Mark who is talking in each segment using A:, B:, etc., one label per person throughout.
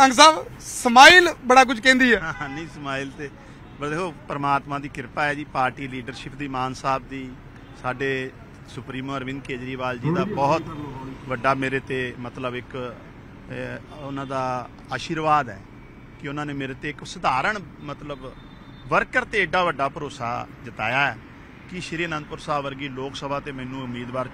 A: ਕੰਗ ਸਾਹਿਬ smile ਬੜਾ ਕੁਝ ਕਹਿੰਦੀ ਹੈ।
B: ਹਾਂ, ਨਹੀਂ ਸਮਾਈਲ ਤੇ ਪਰ ਦੇਖੋ ਪ੍ਰਮਾਤਮਾ ਦੀ ਕਿਰਪਾ ਹੈ ਜੀ ਪਾਰਟੀ ਲੀਡਰਸ਼ਿਪ ਦੀ ਮਾਨ ਸਾਹਿਬ ਦੀ ਸਾਡੇ ਸੁਪਰੀਮੋ ਅਰਵਿੰਦ ਕੇਜਰੀਵਾਲ ਜੀ ਦਾ ਬਹੁਤ ਵੱਡਾ ਮੇਰੇ ਤੇ ਮਤਲਬ ਇੱਕ ਉਹਨਾਂ ਦਾ ਆਸ਼ੀਰਵਾਦ ਹੈ ਕਿ ਉਹਨਾਂ ਨੇ ਮੇਰੇ ਤੇ ਇੱਕ ਸਧਾਰਨ ਮਤਲਬ ਵਰਕਰ ਤੇ ਏਡਾ ਵੱਡਾ ਭਰੋਸਾ ਜਤਾਇਆ ਹੈ ਕਿ ਸ਼੍ਰੀ ਅਨੰਦਪੁਰ ਸਾਹਿਬ ਵਰਗੀ ਲੋਕ ਸਭਾ ਤੇ ਮੈਨੂੰ ਉਮੀਦਵਾਰ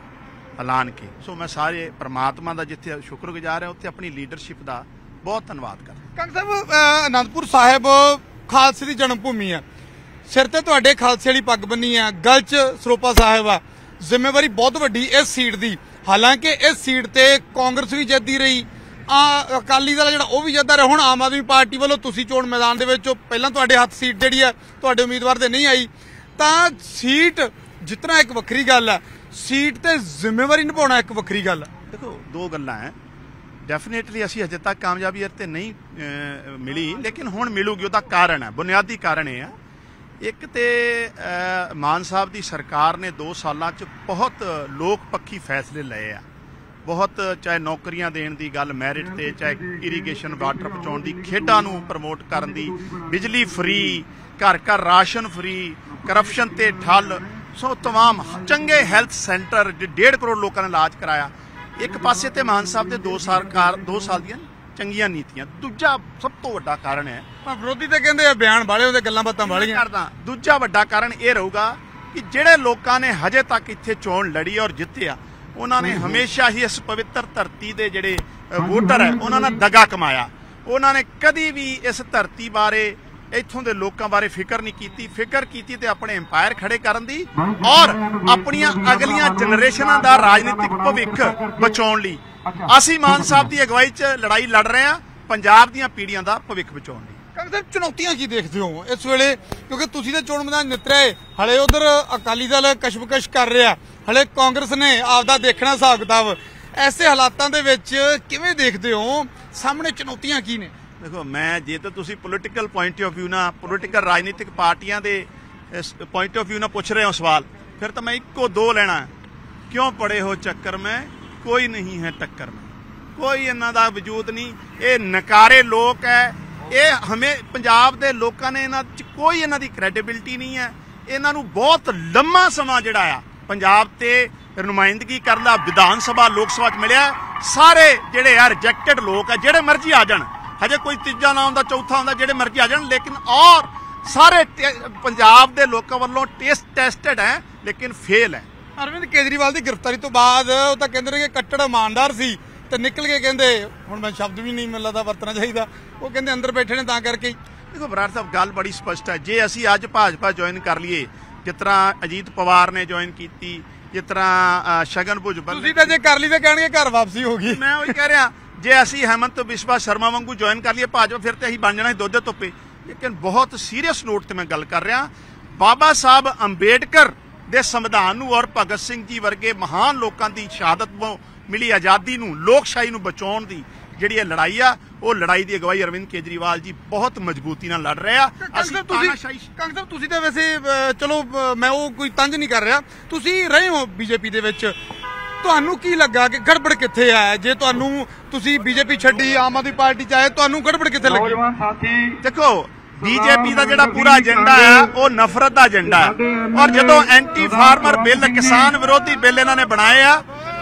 B: ਐਲਾਨ ਕੇ। ਸੋ ਮੈਂ ਸਾਰੇ ਪ੍ਰਮਾਤਮਾ ਦਾ ਜਿੱਥੇ ਸ਼ੁਕਰਗੁਜ਼ਾਰ ਹਾਂ ਉੱਥੇ ਆਪਣੀ ਲੀਡਰਸ਼ਿਪ ਦਾ ਬਹੁਤ ਧੰਨਵਾਦ ਕਰਦਾ
A: ਕੰਗ ਸਾਹਿਬ ਅਹ, ਅਨੰਦਪੁਰ ਸਾਹਿਬ ਖਾਲਸੇ ਦੀ ਜਨਮ ਭੂਮੀ ਹੈ ਸਿਰ ਤੇ ਤੁਹਾਡੇ ਖਾਲਸੇ ਵਾਲੀ ਪੱਗ ਬੰਨੀ ਹੈ ਗਲ 'ਚ ਸਰੋਪਾ ਸਾਹਿਬ ਆ। ਜ਼ਿੰਮੇਵਾਰੀ ਬਹੁਤ ਵੱਡੀ ਇਸ ਸੀਟ ਦੀ। ਹਾਲਾਂਕਿ ਇਸ ਸੀਟ ਤੇ ਕਾਂਗਰਸ ਵੀ ਜਿੱਤਦੀ ਰਹੀ। ਆ ਅਕਾਲੀ ਦਲ ਜਿਹੜਾ ਉਹ ਵੀ ਜਿੱਤਦਾ ਰਿਹਾ। ਹੁਣ ਆਮ ਆਦਮੀ ਪਾਰਟੀ ਵੱਲੋਂ ਤੁਸੀਂ ਚੋਣ ਮੈਦਾਨ ਦੇ ਵਿੱਚ ਪਹਿਲਾਂ ਤੁਹਾਡੇ ਹੱਥ ਸੀਟ ਜਿਹੜੀ ਹੈ ਤੁਹਾਡੇ ਉਮੀਦਵਾਰ ਦੇ ਨਹੀਂ ਆਈ। ਤਾਂ ਸੀਟ ਜਿੱਤਣਾ ਇੱਕ ਵੱਖਰੀ ਗੱਲ ਹੈ ਸੀਟ ਤੇ ਜ਼ਿੰਮੇਵਾਰੀ ਨਿਭਾਉਣਾ ਇੱਕ ਵੱਖਰੀ ਗੱਲ ਹੈ
B: ਦੇਖੋ ਦੋ ਗੱਲਾਂ ਹੈ ਡੈਫੀਨੇਟਲੀ ਅਸੀਂ ਅਜੇ ਤੱਕ ਕਾਮਯਾਬੀ ਇਹ ਤੇ ਨਹੀਂ ਅਹ, ਮਿਲੀ ਲੇਕਿਨ ਹੁਣ ਮਿਲੂਗੀ ਉਹਦਾ ਕਾਰਨ ਹੈ ਬੁਨਿਆਦੀ ਕਾਰਨ ਇਹ ਆ ਇੱਕ ਤੇ ਅਹ, ਮਾਨ ਸਾਹਿਬ ਦੀ ਸਰਕਾਰ ਨੇ 2 ਸਾਲਾਂ 'ਚ ਬਹੁਤ ਲੋਕ ਪੱਖੀ ਫੈਸਲੇ ਲਏ ਆ ਬਹੁਤ ਚਾਹੇ ਨੌਕਰੀਆਂ ਦੇਣ ਦੀ ਗੱਲ ਮੈਰਿਟ ਤੇ ਚਾਹੇ ਇਰੀਗੇਸ਼ਨ ਵਾਟਰ ਪਹੁੰਚਾਉਣ ਦੀ ਖੇਡਾਂ ਨੂੰ ਪ੍ਰਮੋਟ ਕਰਨ ਦੀ ਬਿਜਲੀ ਫ੍ਰੀ ਘਰ ਘਰ ਰਾਸ਼ਨ ਫ੍ਰੀ ਕਰਪਸ਼ਨ ਤੇ ਠੱਲ ਸੋ तमाम ਚੰਗੇ ਹੈਲਥ ਸੈਂਟਰ 1.5 ਕਰੋੜ ਲੋਕਾਂ ਨੇ ਇਲਾਜ ਕਰਾਇਆ ਇੱਕ ਪਾਸੇ ਤੇ ਮਾਨ ਸਾਹਿਬ ਦੇ 2 ਸਾਲ ਕਾਰ 2 ਸਾਲ ਦੀਆਂ ਚੰਗੀਆਂ ਨੀਤੀਆਂ। ਦੂਜਾ ਸਭ ਤੋਂ ਵੱਡਾ ਕਾਰਨ ਹੈ।
A: ਪਰ ਵਿਰੋਧੀ ਤੇ ਕਹਿੰਦੇ ਆ ਬਿਆਨ ਵਾਲੇ ਉਹਦੇ ਗੱਲਾਂ ਬਾਤਾਂ ਵਾਲੀਆਂ।
B: ਕਰਦਾ ਦੂਜਾ ਵੱਡਾ ਕਾਰਨ ਇਹ ਰਹੂਗਾ ਕਿ ਜਿਹੜੇ ਲੋਕਾਂ ਨੇ ਹਜੇ ਤੱਕ ਇੱਥੇ ਚੋਣ ਲੜੀ ਔਰ ਜਿੱਤਿਆ ਉਹਨਾਂ ਨੇ ਹਮੇਸ਼ਾ ਹੀ ਇਸ ਪਵਿੱਤਰ ਧਰਤੀ ਦੇ ਜਿਹੜੇ ਵੋਟਰ ਹੈ ਉਹਨਾਂ ਨਾਲ ਦਗਾ ਕਮਾਇਆ। ਉਹਨਾਂ ਨੇ ਕਦੀ ਵੀ ਇਸ ਧਰਤੀ ਬਾਰੇ ਇੱਥੋਂ ਦੇ ਲੋਕਾਂ ਬਾਰੇ ਫਿਕਰ ਨਹੀਂ ਕੀਤੀ, ਫਿਕਰ ਕੀਤੀ ਤੇ ਆਪਣੇ ਐਮਪਾਇਰ ਖੜੇ ਕਰਨ ਦੀ ਔਰ ਆਪਣੀਆਂ ਅਗਲੀਆਂ ਜਨਰੇਸ਼ਨਾਂ ਦਾ ਰਾਜਨੀਤਿਕ ਭਵਿੱਖ ਬਚਾਉਣ ਲਈ। ਅਸੀਂ ਮਾਨ ਸਾਹਿਬ ਦੀ ਅਗਵਾਈ 'ਚ ਲੜਾਈ ਲੜ ਰਹੇ ਹਾਂ, ਪੰਜਾਬ ਦੀਆਂ ਪੀੜ੍ਹੀਆਂ ਦਾ ਭਵਿੱਖ ਬਚਾਉਣ ਲਈ।
A: ਕੰਗ ਚੁਣੌਤੀਆਂ ਕੀ ਦੇਖਦੇ ਹੋ ਇਸ ਵੇਲੇ? ਕਿਉਂਕਿ ਤੁਸੀਂ ਤੇ ਚੋਣ ਮੈਦਾਨ ਨਿਤਰੇ ਹਲੇ ਉਧਰ ਅਕਾਲੀ ਦਲ ਕਸ਼ਮਕਸ਼ ਕਰ ਰਿਹਾ, ਹਲੇ ਕਾਂਗਰਸ ਨੇ ਆਪਦਾ ਦੇਖਣਾ ਹਿਸਾਬ ਕਿਤਾਬ। ਐਸੇ ਹਾਲਾਤਾਂ ਦੇ ਵਿੱਚ ਕਿਵੇਂ ਦੇਖਦੇ ਹੋ? ਸਾਹਮਣੇ ਚੁਣੌਤੀਆਂ ਕੀ ਨੇ?
B: ਦੇਖੋ, ਮੈਂ ਜੇ ਤਾਂ ਤੁਸੀਂ ਪੋਲਿਟੀਕਲ ਪੁਆਇੰਟ ਆਫ View ਨਾਲ ਪੋਲਿਟੀਕਲ ਰਾਜਨੀਤਿਕ ਪਾਰਟੀਆਂ ਦੇ ਪੁਆਇੰਟ ਆਫ View ਨਾਲ ਪੁੱਛ ਰਹੇ ਹੋ ਸਵਾਲ, ਫਿਰ ਤਾਂ ਮੈਂ ਇੱਕੋ ਦੋ ਲੈਣਾ ਕਿਉਂ ਪੜੇ ਹੋ ਚੱਕਰ ਮੈਂ? ਕੋਈ ਨਹੀਂ ਹੈ ਟੱਕਰ ਮੈਂ। ਕੋਈ ਇਹਨਾਂ ਦਾ ਵਜੂਦ ਨਹੀਂ। ਇਹ ਨਕਾਰੇ ਲੋਕ ਹੈ। ਇਹ ਹਮੇ, ਪੰਜਾਬ ਦੇ ਲੋਕਾਂ ਨੇ ਇਹਨਾਂ 'ਚ ਕੋਈ ਇਹਨਾਂ ਦੀ ਕ੍ਰੈਡੀਬਿਲਟੀ ਨਹੀਂ ਹੈ। ਇਹਨਾਂ ਨੂੰ ਬਹੁਤ ਲੰਮਾ ਸਮਾਂ ਜਿਹੜਾ ਆ, ਪੰਜਾਬ ਤੇ ਨੁਮਾਇੰਦਗੀ ਕਰਨ ਦਾ ਵਿਧਾਨ ਸਭਾ, ਲੋਕ ਸਭਾ 'ਚ ਮਿਲਿਆ। ਸਾਰੇ ਜਿਹੜੇ ਆ ਰਿਜੈਕਟਡ ਲੋਕ ਆ, ਜਿਹੜੇ ਮਰਜ਼ੀ ਆ ਜਾਣ। ਹਜੇ ਕੋਈ ਤੀਜਾ ਨਾ ਹੁੰਦਾ ਚੌਥਾ ਹੁੰਦਾ ਜਿਹੜੇ ਮਰਜ਼ੀ ਆ ਜਾਣ ਲੇਕਿਨ ਔਰ ਸਾਰੇ ਪੰਜਾਬ ਦੇ ਲੋਕਾਂ ਵੱਲੋਂ ਟੈਸਟ ਟੈਸਟਡ ਹੈ ਲੇਕਿਨ ਫੇਲ ਹੈ।
A: ਅਰਵਿੰਦ ਕੇਜਰੀਵਾਲ ਦੀ ਗ੍ਰਿਫਤਾਰੀ ਤੋਂ ਬਾਅਦ ਉਹ ਤਾਂ ਕਹਿੰਦੇ ਨੇ ਕਿ ਕੱਟੜ ਇਮਾਨਦਾਰ ਸੀ ਤੇ ਨਿਕਲ ਕੇ ਕਹਿੰਦੇ ਹੁਣ ਮੈਂ ਸ਼ਬਦ ਵੀ ਨਹੀਂ ਮਿਲਦਾ ਵਰਤਣਾ ਚਾਹੀਦਾ। ਉਹ ਕਹਿੰਦੇ ਅੰਦਰ ਬੈਠੇ ਨੇ ਤਾਂ ਕਰਕੇ।
B: ਦੇਖੋ ਬਰਾੜ ਸਾਹਿਬ ਗੱਲ ਬੜੀ ਸਪਸ਼ਟ ਹੈ। ਜੇ ਅਸੀਂ ਅੱਜ ਭਾਜਪਾ ਜੁਆਇਨ ਕਰ ਲਈਏ ਜਿਸ ਤਰ੍ਹਾਂ ਅਜੀਤ ਪਵਾਰ ਨੇ ਜੁਆਇਨ ਕੀਤੀ ਜਿਸ ਤਰ੍ਹਾਂ ਸ਼ਗਨ ਭੁਜਬਲ
A: ਤੁਸੀਂ ਤਾਂ ਜੇ ਕਰ ਲਈ ਤਾਂ ਕਹਿਣਗੇ ਘਰ ਵਾਪਸੀ ਹੋ ਗਈ।
B: ਮੈਂ ਉਹੀ ਕਹਿ ਰਿਹਾ ਜੇ ਅਸੀਂ ਹੈਮੰਤ ਬਿਸਵਾ ਸ਼ਰਮਾ ਵਾਂਗੂ ਜੁਆਇਨ ਕਰ ਲਈਏ ਭਾਜਪਾ ਫਿਰ ਤੇ ਅਸੀਂ ਬਣ ਜਾਣਾ ਦੁੱਧ ਧੁੱਪੇ। ਲੇਕਿਨ ਬਹੁਤ ਸੀਰੀਅਸ ਨੋਟ ਤੇ ਮੈਂ ਗੱਲ ਕਰ ਰਿਹਾ। ਬਾਬਾ ਸਾਹਿਬ ਅੰਬੇਡਕਰ ਦੇ ਸੰਵਿਧਾਨ ਨੂੰ ਔਰ ਭਗਤ ਸਿੰਘ ਜੀ ਵਰਗੇ ਮਹਾਨ ਲੋਕਾਂ ਦੀ ਸ਼ਹਾਦਤ ਤੋਂ ਮਿਲੀ ਆਜ਼ਾਦੀ ਨੂੰ ਲੋਕਸ਼ਾਹੀ ਨੂੰ ਬਚਾਉਣ ਦੀ ਜਿਹੜੀ ਇਹ ਲੜਾਈ ਆ ਉਹ ਲੜਾਈ ਦੀ ਅਗਵਾਈ ਅਰਵਿੰਦ ਕੇਜਰੀਵਾਲ ਜੀ ਬਹੁਤ ਮਜ਼ਬੂਤੀ ਨਾਲ ਲੜ ਰਹੇ ਆ।
A: ਅਸੀਂ ਤੁਸੀਂ ਕੰਗ ਸਾਹਿਬ ਤੁਸੀਂ ਤਾਂ ਵੈਸੇ ਚਲੋ ਮੈਂ ਉਹ ਕੋਈ ਤੰਜ ਨਹੀਂ ਕਰ ਰਿਹਾ। ਤੁਸੀਂ ਰਹੇ ਹੋ ਬੀਜੇਪੀ ਦੇ ਵਿੱਚ। ਤੁਹਾਨੂੰ ਕੀ ਲੱਗਾ ਕਿ ਗੜਬੜ ਕਿੱਥੇ ਹੈ ਜੇ ਤੁਹਾਨੂੰ ਤੁਸੀਂ ਬੀਜੇਪੀ ਛੱਡੀ ਆਮ ਆਦਮੀ ਪਾਰਟੀ ਚ ਆਏ ਤੁਹਾਨੂੰ ਗੜਬੜ ਕਿੱਥੇ ਲੱਗੀ?
C: ਨੌਜਵਾਨ ਸਾਥੀ
B: ਦੇਖੋ ਬੀਜੇਪੀ ਦਾ ਜਿਹੜਾ ਪੂਰਾ ਏਜੰਡਾ ਹੈ ਉਹ ਨਫ਼ਰਤ ਦਾ ਏਜੰਡਾ ਹੈ ਔਰ ਜਦੋਂ ਐਂਟੀ ਫਾਰਮਰ ਬਿੱਲ ਕਿਸਾਨ ਵਿਰੋਧੀ ਬਿੱਲ ਇਹਨਾਂ ਨੇ ਬਣਾਏ ਆ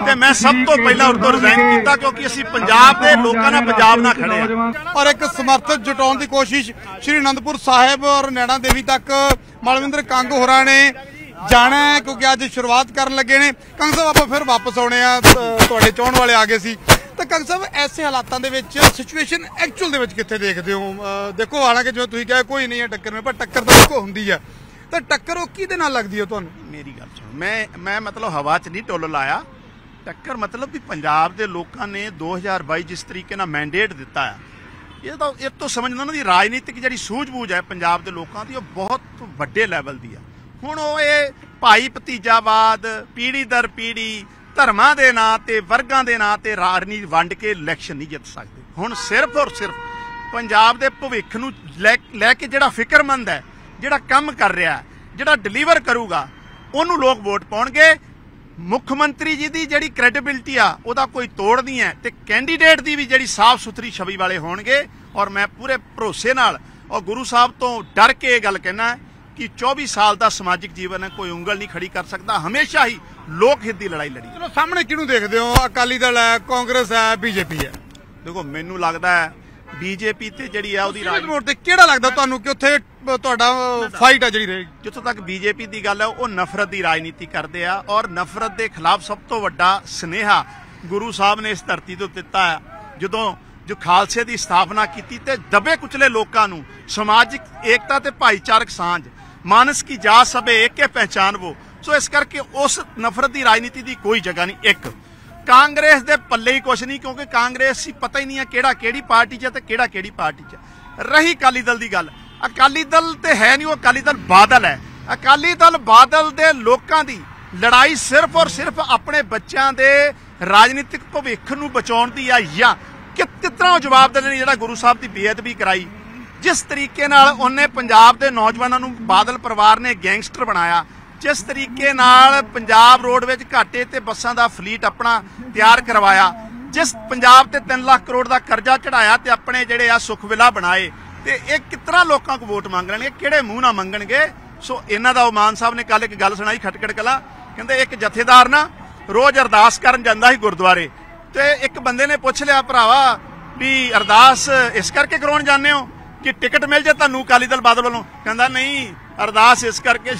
B: ਤੇ ਮੈਂ ਸਭ ਤੋਂ ਪਹਿਲਾਂ ਉਰਤੋਂ ਰਿਜ਼ਾਈਨ ਕੀਤਾ ਕਿਉਂਕਿ ਅਸੀਂ ਪੰਜਾਬ ਦੇ ਲੋਕਾਂ ਨਾਲ ਪੰਜਾਬ ਨਾਲ ਖੜੇ ਆ।
A: ਔਰ ਇੱਕ ਸਮਰਥਨ ਜਟਾਉਣ ਦੀ ਕੋਸ਼ਿਸ਼ ਸ਼੍ਰੀ ਅਨੰਦਪੁਰ ਸਾਹਿਬ ਔਰ ਨੈਣਾ ਦੇਵੀ ਤੱਕ ਮਲਵਿੰਦਰ ਕੰਗ ਹੋਰਾਂ ਨੇ ਜਾਣਾ ਹੈ, ਕਿਉਂਕਿ ਅੱਜ ਸ਼ੁਰੂਆਤ ਕਰਨ ਲੱਗੇ ਨੇ। ਕੰਗ ਸਾਹਿਬ, ਆਪਾਂ ਫਿਰ ਵਾਪਸ ਆਉਣੇ ਆ ਤੁਹਾਡੇ ਚਾਹਣ ਵਾਲੇ ਆ ਗਏ ਸੀ। ਤਾਂ ਕੰਗ ਸਾਹਿਬ, ਐਸੇ ਹਾਲਾਤਾਂ ਦੇ ਵਿੱਚ ਸਿਚੁਏਸ਼ਨ ਐਕਚੁਅਲ ਦੇ ਵਿੱਚ ਕਿੱਥੇ ਦੇਖਦੇ ਹੋ? ਦੇਖੋ, ਹਾਲਾਂਕਿ ਜਿਵੇਂ ਤੁਸੀਂ ਕਿਹਾ, ਕੋਈ ਨਹੀਂ ਹੈ ਟੱਕਰ ਮੇ ਪਰ ਟੱਕਰ ਤਾਂ ਇੱਕੋ ਹੁੰਦੀ ਹੈ ਤਾਂ ਟੱਕਰ ਉਹ ਕਿਹਦੇ ਨਾਲ ਲੱਗਦੀ ਹੈ ਤੁਹਾਨੂੰ?
B: ਮੇਰੀ ਗੱਲ ਸੁਣ, ਮੈਂ ਮੈਂ ਮਤਲਬ ਹਵਾ 'ਚ ਨਹੀਂ ਟੁੱਲ ਲਾਇਆ। ਟੱਕਰ ਮਤਲਬ ਵੀ ਪੰਜਾਬ ਦੇ ਲੋਕਾਂ ਨੇ 2022 ਜਿਸ ਤਰੀਕੇ ਨਾਲ ਮੈਂਡੇਟ ਦਿੱਤਾ ਆ। ਇਹ ਤਾਂ, ਇਹ ਤੋਂ ਸਮਝਣਾ ਉਹਨਾਂ ਦੀ ਰਾਜਨੀਤਿਕ ਜਿਹੜੀ ਸੂਝ-ਬੂਝ ਹੈ ਪੰਜਾਬ ਦੇ ਲੋਕਾਂ ਦੀ, ਉਹ ਬਹੁਤ ਵੱਡੇ ਲੈਵਲ ਦੀ ਆ। ਹੁਣ ਉਹ ਇਹ ਭਾਈ ਭਤੀਜਾਵਾਦ ਪੀੜੀ ਦਰ ਪੀੜੀ ਧਰਮਾਂ ਦੇ ਨਾਂ ਤੇ, ਵਰਗਾਂ ਦੇ ਨਾਂ ਤੇ ਰਾਜਨੀਤੀ ਵੰਡ ਕੇ ਇਲੈਕਸ਼ਨ ਨਹੀਂ ਜਿੱਤ ਸਕਦੇ। ਹੁਣ ਸਿਰਫ ਔਰ ਸਿਰਫ ਪੰਜਾਬ ਦੇ ਭਵਿੱਖ ਨੂੰ ਲੈ ਲੈ ਕੇ ਜਿਹੜਾ ਫਿਕਰਮੰਦ ਹੈ, ਜਿਹੜਾ ਕੰਮ ਕਰ ਰਿਹਾ ਜਿਹੜਾ ਡਿਲੀਵਰ ਕਰੂਗਾ, ਉਹਨੂੰ ਲੋਕ ਵੋਟ ਪਾਉਣਗੇ। ਮੁੱਖ ਮੰਤਰੀ ਜੀ ਦੀ ਜਿਹੜੀ ਕ੍ਰੈਡੀਬਿਲਟੀ ਆ, ਉਹਦਾ ਕੋਈ ਤੋੜ ਨਹੀਂ ਹੈ ਤੇ ਕੈਂਡੀਡੇਟ ਦੀ ਵੀ ਜਿਹੜੀ ਸਾਫ਼ ਸੁਥਰੀ ਛਵੀ ਵਾਲੇ ਹੋਣਗੇ ਔਰ ਮੈਂ ਪੂਰੇ ਭਰੋਸੇ ਨਾਲ ਔਰ ਗੁਰੂ ਸਾਹਿਬ ਤੋਂ ਡਰ ਕੇ ਇਹ ਗੱਲ ਕਹਿਣਾ ਕਿ 24 ਸਾਲ ਦਾ ਸਮਾਜਿਕ ਜੀਵਨ ਹੈ ਕੋਈ ਉਂਗਲ ਨਹੀਂ ਖੜੀ ਕਰ ਸਕਦਾ। ਹਮੇਸ਼ਾ ਹੀ ਲੋਕ ਹਿੱਤ ਦੀ ਲੜਾਈ ਲੜੀ।
A: ਚਲੋ ਸਾਹਮਣੇ ਕਿਹਨੂੰ ਦੇਖਦੇ ਹੋ? ਅਕਾਲੀ ਦਲ ਹੈ ਕਾਂਗਰਸ ਹੈ ਬੀਜੇਪੀ ਹੈ।
B: ਦੇਖੋ ਮੈਨੂੰ ਲੱਗਦਾ ਹੈ ਬੀਜੇਪੀ ਤੇ ਜਿਹੜੀ ਆ ਉਹਦੀ ਰਾਜ
A: ਮੋੜ ਤੇ ਕਿਹੜਾ ਲੱਗਦਾ ਤੁਹਾਨੂੰ ਕਿ ਉੱਥੇ ਤੁਹਾਡਾ ਫਾਈਟ ਹੈ ਜਿਹੜੀ ਰਹੇਗੀ?
B: ਜਿੱਥੋਂ ਤੱਕ ਬੀਜੇਪੀ ਦੀ ਗੱਲ ਹੈ ਉਹ ਨਫ਼ਰਤ ਦੀ ਰਾਜਨੀਤੀ ਕਰਦੇ ਆ ਔਰ ਨਫ਼ਰਤ ਦੇ ਖਿਲਾਫ ਸਭ ਤੋਂ ਵੱਡਾ ਸਨੇਹਾ ਗੁਰੂ ਸਾਹਿਬ ਨੇ ਇਸ ਧਰਤੀ ਤੋਂ ਦਿੱਤਾ ਹੈ। ਜਦੋਂ ਜੋ ਖਾਲਸੇ ਦੀ ਸਥਾਪਨਾ ਕੀਤੀ ਤੇ ਦਬੇ ਕੁਚਲੇ ਲੋਕਾਂ ਨੂੰ ਸਮਾਜਿਕ ਏਕਤਾ ਤੇ ਭਾਈਚਾਰਕ ਸਾਂਝ ਮਾਨਸ ਕੀ ਜਾ ਸਭੇ ਏਕੇ ਪਹਿਚਾਨ ਵੋ। ਸੋ ਇਸ ਕਰਕੇ ਉਸ ਨਫ਼ਰਤ ਦੀ ਰਾਜਨੀਤੀ ਦੀ ਕੋਈ ਜਗ੍ਹਾ ਨਹੀਂ, ਇੱਕ। ਕਾਂਗਰਸ ਦੇ ਪੱਲੇ ਹੀ ਕੁਛ ਨਹੀਂ, ਕਿਉਂਕਿ ਕਾਂਗਰਸ ਸੀ ਪਤਾ ਹੀ ਨਹੀਂ ਹੈ ਕਿਹੜਾ ਕਿਹੜੀ ਪਾਰਟੀ 'ਚ ਤੇ ਕਿਹੜਾ ਕਿਹੜੀ ਪਾਰਟੀ 'ਚ ਰਹੀ ਅਕਾਲੀ ਦਲ ਦੀ ਗੱਲ। ਅਕਾਲੀ ਦਲ ਤੇ ਹੈ ਨਹੀਂ, ਉਹ ਅਕਾਲੀ ਦਲ ਬਾਦਲ ਹੈ। ਅਕਾਲੀ ਦਲ ਬਾਦਲ ਦੇ ਲੋਕਾਂ ਦੀ ਲੜਾਈ ਸਿਰਫ ਔਰ ਸਿਰਫ ਆਪਣੇ ਬੱਚਿਆਂ ਦੇ ਰਾਜਨੀਤਿਕ ਭਵਿੱਖ ਨੂੰ ਬਚਾਉਣ ਦੀ ਆ ਜਾਂ ਕਿ ਤਰ੍ਹਾਂ ਉਹ ਜਵਾਬ ਦੇਣ ਜਿਹੜਾ ਗੁਰੂ ਸਾਹਿਬ ਦੀ ਬੇਅਦਬੀ ਕਰਾਈ। ਜਿਸ ਤਰੀਕੇ ਨਾਲ ਉਹਨੇ ਪੰਜਾਬ ਦੇ ਨੌਜਵਾਨਾਂ ਨੂੰ ਬਾਦਲ ਪਰਿਵਾਰ ਨੇ ਗੈਂਗਸਟਰ ਬਣਾਇਆ, ਜਿਸ ਤਰੀਕੇ ਨਾਲ ਪੰਜਾਬ ਰੋਡ ਵਿੱਚ ਘਾਟੇ ਤੇ ਬੱਸਾਂ ਦਾ ਫਲੀਟ ਆਪਣਾ ਤਿਆਰ ਕਰਵਾਇਆ, ਜਿਸ ਪੰਜਾਬ ਤੇ 3 ਲੱਖ ਕਰੋੜ ਦਾ ਕਰਜ਼ਾ ਚੜਾਇਆ ਤੇ ਆਪਣੇ ਜਿਹੜੇ ਆ ਸੁਖ ਵਿਲਾ ਬਣਾਏ, ਤੇ ਇਹ ਕਿਤਨਾ ਲੋਕਾਂ ਕੋ ਵੋਟ ਮੰਗ ਲੈਣਗੇ, ਕਿਹੜੇ ਮੂੰਹ ਨਾਲ ਮੰਗਣਗੇ? ਸੋ ਇਹਨਾਂ ਦਾ ਉਹ ਮਾਨ ਸਾਹਿਬ ਨੇ ਕੱਲ ਇੱਕ ਗੱਲ ਸੁਣਾਈ ਖਟਕੜ ਕਲਾ, ਕਹਿੰਦੇ ਇੱਕ ਜਥੇਦਾਰ ਨਾ ਰੋਜ਼ ਅਰਦਾਸ ਕਰਨ ਜਾਂਦਾ ਸੀ ਗੁਰਦੁਆਰੇ, ਤੇ ਇੱਕ ਬੰਦੇ ਨੇ ਪੁੱਛ ਲਿਆ ਭਰਾਵਾ ਵੀ ਅਰਦਾਸ ਇਸ ਕਰਕੇ ਕਰਾਉਣ ਜਾਂਦੇ ਹੋ? ਕਿ ਟਿਕਟ ਮਿਲ ਜੇ ਤੁਹਾਨੂੰ ਅਕਾਲੀ ਦਲ ਬਾਦਲ ਵੱਲੋਂ। ਕਹਿੰਦਾ, ਨਹੀਂ, ਅਰਦਾਸ ਇਸ ਕਰਕੇ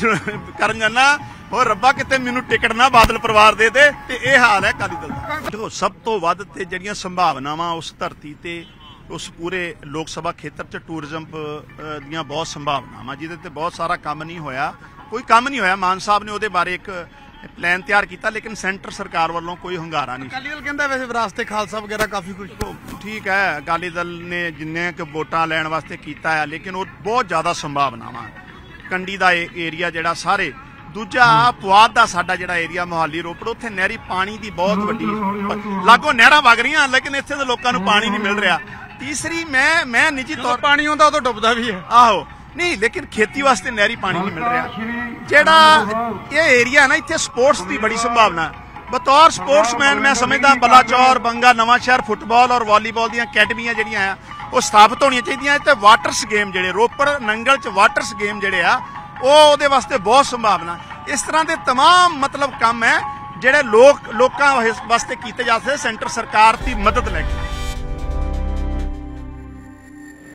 B: ਕਰਨ ਜਾਣਾ ਹੋਰ ਰੱਬਾ ਕਿਤੇ ਮੈਨੂੰ ਟਿਕਟ ਨਾ ਬਾਦਲ ਪਰਿਵਾਰ ਦੇ ਦੇ। ਤੇ ਇਹ ਹਾਲ ਹੈ ਅਕਾਲੀ ਦਲ ਦਾ। ਦੇਖੋ, ਸਭ ਤੋਂ ਵੱਧ ਤੇ ਜਿਹੜੀਆਂ ਸੰਭਾਵਨਾਵਾਂ ਉਸ ਧਰਤੀ ਤੇ, ਉਸ ਪੂਰੇ ਲੋਕ ਸਭਾ ਖੇਤਰ 'ਚ ਟੂਰਿਜ਼ਮ ਦੀਆਂ ਬਹੁਤ ਸੰਭਾਵਨਾਵਾਂ, ਜਿਹਦੇ ਤੇ ਬਹੁਤ ਸਾਰਾ ਕੰਮ ਨਹੀਂ ਹੋਇਆ। ਕੋਈ ਕੰਮ ਨਹੀਂ ਹੋਇਆ। ਮਾਨ ਸਾਹਿਬ ਨੇ ਉਹਦੇ ਬਾਰੇ ਇੱਕ ਪਲਾਨ ਤਿਆਰ ਕੀਤਾ ਲੇਕਿਨ ਸੈਂਟਰ ਸਰਕਾਰ ਵੱਲੋਂ ਕੋਈ ਹੰਗਾਰਾ ਨਹੀਂ।
A: ਅਕਾਲੀ ਦਲ ਕਹਿੰਦਾ ਵੈਸੇ ਵਿਰਾਸਤੇ ਖਾਲਸਾ ਵਗੈਰਾ ਕਾਫੀ ਕੁਝ
B: ਠੀਕ ਹੈ ਅਕਾਲੀ ਦਲ ਨੇ ਜਿੰਨੇ ਕਿ ਵੋਟਾਂ ਲੈਣ ਵਾਸਤੇ ਕੀਤਾ ਹੈ ਲੇਕਿਨ ਉਹ ਬਹੁਤ ਜ਼ਿਆਦਾ ਸੰਭਾਵਨਾਵਾਂ। ਕੰਡੀ ਦਾ ਏਰੀਆ ਜਿਹੜਾ ਸਾਰੇ ਦੂਜਾ ਪੁਆਧ ਦਾ ਸਾਡਾ ਜਿਹੜਾ ਏਰੀਆ ਮੋਹਾਲੀ ਰੋਪੜ ਉੱਥੇ ਨਹਿਰੀ ਪਾਣੀ ਦੀ ਬਹੁਤ ਵੱਡੀ ਲਾਗੋ ਨਹਿਰਾਂ ਵਗ ਰਹੀਆਂ ਲੇਕਿਨ ਇੱਥੇ ਦੇ ਲੋਕਾਂ ਨੂੰ ਪਾਣੀ ਨਹੀਂ ਮਿਲ ਰਿਹਾ। ਤੀਸਰੀ ਮੈਂ ਮੈਂ ਨਿੱਜੀ ਤੌਰ
A: ਪਾਣੀ ਆਉਂਦਾ ਉਦੋਂ ਡੁੱਬਦਾ ਵੀ ਹੈ।
B: ਆਹੋ ਨਹੀਂ ਲੇਕਿਨ ਖੇਤੀ ਵਾਸਤੇ ਨਹਿਰੀ ਪਾਣੀ ਨਹੀਂ ਮਿਲ ਰਿਹਾ ਜਿਹੜਾ ਇਹ ਏਰੀਆ ਨਾ ਇੱਥੇ ਸਪੋਰਟਸ ਦੀ ਬੜੀ ਸੰਭਾਵਨਾ ਹੈ। ਬਤੌਰ ਸਪੋਰਟਸਮੈਨ ਮੈਂ ਸਮਝਦਾ ਬਲਾਚੌਰ ਬੰਗਾ ਨਵਾਂ ਸ਼ਹਿਰ ਫੁੱਟਬਾਲ ਔਰ ਵਾਲੀਬਾਲ ਦੀਆਂ ਅਕੈਡਮੀਆਂ ਜਿਹੜੀਆਂ ਆ ਉਹ ਸਥਾਪਿਤ ਹੋਣੀਆਂ ਚਾਹੀਦੀਆਂ ਤੇ ਵਾਟਰਸ ਗੇਮ ਜਿਹੜੇ ਰੋਪੜ ਨੰਗਲ ਚ ਵਾਟਰਸ ਗੇਮ ਜਿਹੜੇ ਆ ਉਹ ਉਹਦੇ ਵਾਸਤੇ ਬਹੁਤ ਸੰਭਾਵਨਾ ਇਸ ਤਰ੍ਹਾਂ ਦੇ तमाम ਮਤਲਬ ਕੰਮ ਹੈ ਜਿਹੜੇ ਲੋਕ ਲੋਕਾਂ ਵਾਸਤੇ ਕੀਤੇ ਜਾ ਸਕਦੇ ਸੈਂਟਰ ਸਰਕਾਰ ਦੀ ਮਦਦ ਲੈ ਕੇ